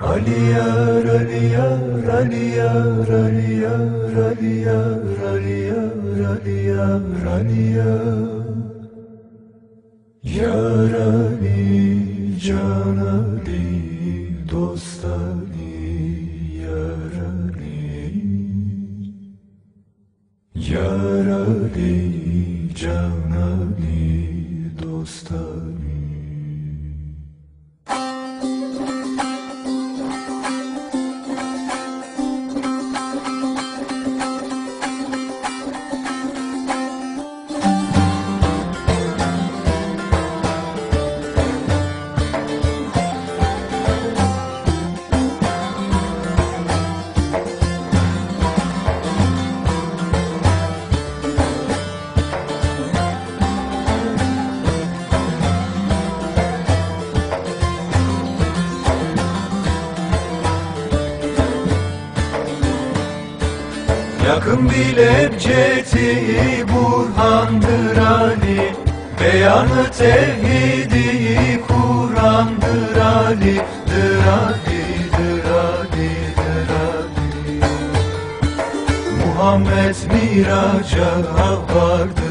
Ali yar, Ali yar, Ali yar, Ali yar, Ali yar, Ali yar, Ali yar, Ali yar. Yar Ali, Can Ali, Dost Ali, Yar Ali. Yar Ali, Can Ali, Dost Ali. Yakın bilepçeti Burhan'dır Ali. Beyanı tevhidi Kur'an'dır Ali. Dır Ali, dır Ali, dır Ali. Muhammed miraca vardı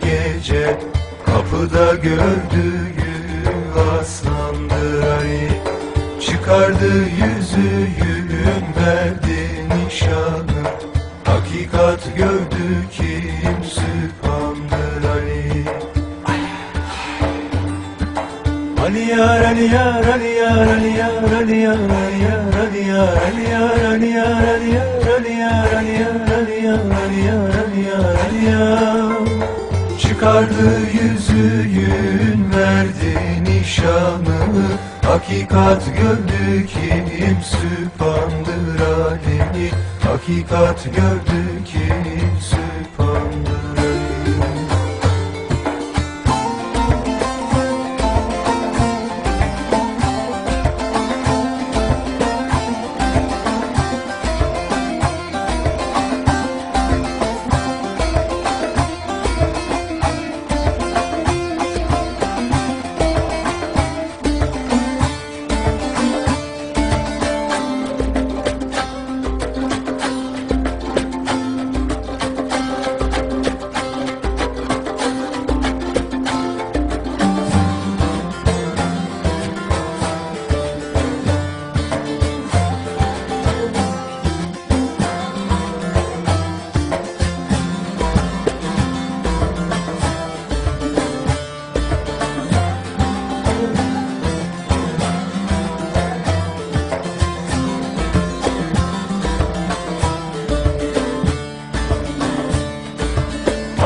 gece. Kapıda gördüğü aslandır Ali. Çıkardı yüzüğün verdi nişanı Hakikat gördü kim sübhandır Ali Ali yar Ali yar Ali yar Ali yar Ali yar Ali yar Ali yar Ali yar Ali yar Ali yar Ali yar Ali yar Ali yar Ali yar Ali yar Ali yar Çıkardı yüzüğün verdi nişanı Hakikat gördü kim sübhandır hakikat gördü ki süphandı.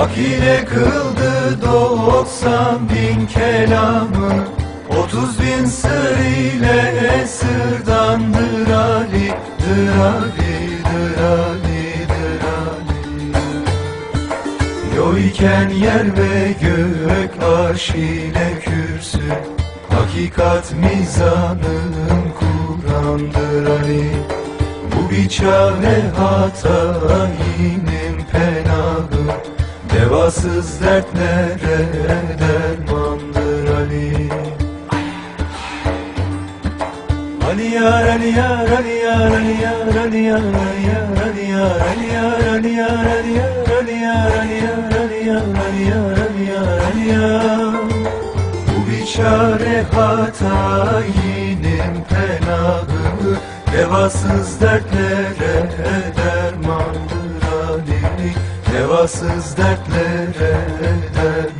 Hak ile kıldı doksan bin kelamı. Otuz bin sır ile sırdandır Ali. Dır Ali, dır Ali, dır Ali. Yo iken yer ve gök arş ile kürsü. Hakikat mizanın Kur'an'dır Ali. Bu bir çare hatayinin penahı Devasız dertlere dermandır Ali Ali yar Ali yar Ali yar Ali yar Ali yar Ali yar Ali yar Ali yar Ali yar Ali yar Ali yar Ali yar Ali yar Ali yar Ali yar Ali yar Bu bir çare hatayinin penahı Devasız dertlere dermandır Devasız dertlere derman